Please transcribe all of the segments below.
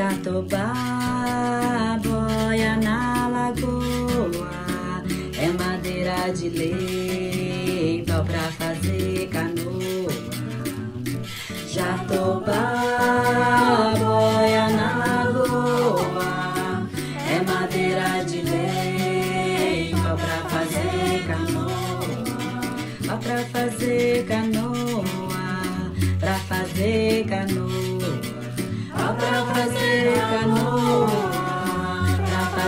Jatobá, boia na lagoa, é madeira de lei, pau pra fazer canoa. Jatobá, boia na lagoa, é madeira de lei, pau pra fazer canoa, pau pra fazer canoa, pra fazer canoa, pau pra fazer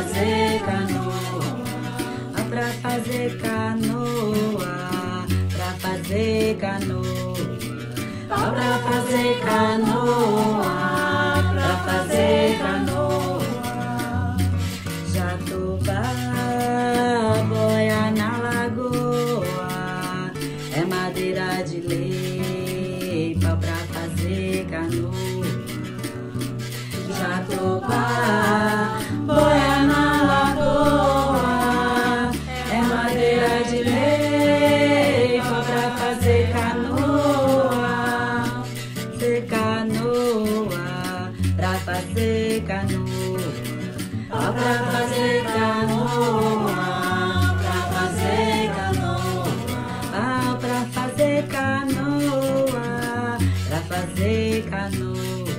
fazer canoa, pau pra fazer canoa, pra fazer canoa. Ó pra fazer canoa, pra fazer canoa. Jatobá, boia fazer canoa. Fazer canoa, pra fazer canoa, pra fazer canoa, pra fazer canoa, pra fazer canoa, pra fazer canoa,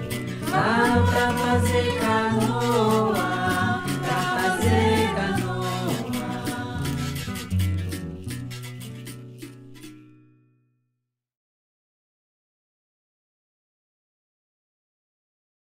ó pra fazer canoa.